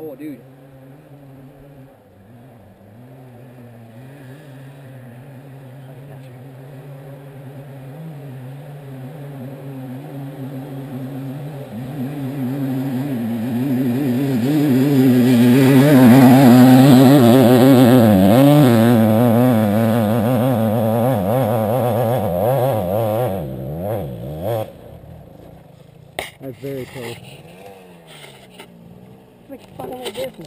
Oh, dude. That's very close. Como que paga meu Deus, mano?